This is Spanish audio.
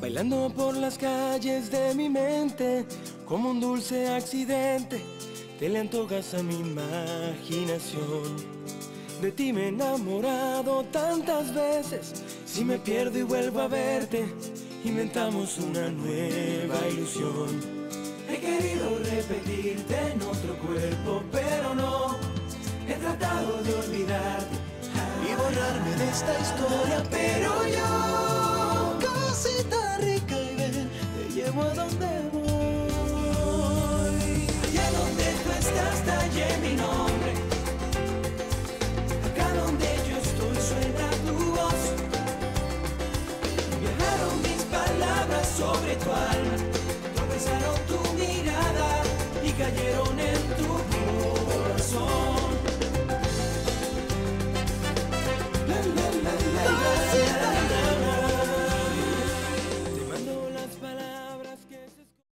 Bailando por las calles de mi mente, como un dulce accidente, te le antojas a mi imaginación. De ti me he enamorado tantas veces, si me pierdo y vuelvo a verte, inventamos una nueva ilusión. He querido repetirte en de olvidarte y borrarme de esta historia, pero yo, cosita rica y ven, te llevo a donde voy. Allá donde tú estás, tallé mi nombre. Acá donde yo estoy, suelta tu voz. Viajaron mis palabras sobre tu alma, tropezaron tu mirada y cayeron